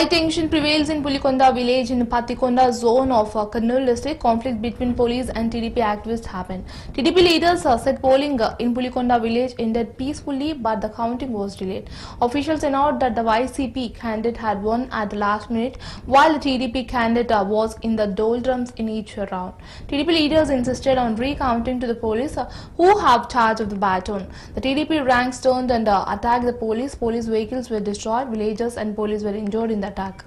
High tension prevails in Pulikonda village in Patikonda zone of uh, Kannur district. Conflict between police and TDP activists happened. TDP leaders uh, said polling uh, in Pulikonda village ended peacefully but the counting was delayed. Officials announced that the YCP candidate had won at the last minute while the TDP candidate uh, was in the doldrums in each round. TDP leaders insisted on recounting to the police uh, who have charge of the baton. The TDP ranks turned and uh, attacked the police. Police vehicles were destroyed. Villagers and police were injured in the attack.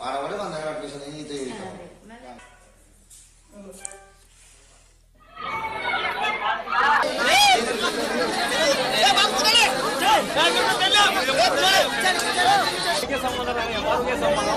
ఆడవాడే మన దగ్గర అనిపిస్తుంది ఈత సంబంధం సంబంధం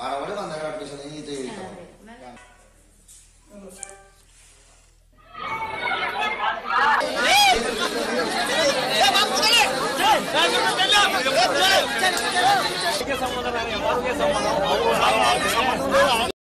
ఆడవాడే వంద కనిపిస్తుంది ఈ సంబంధం సంబంధం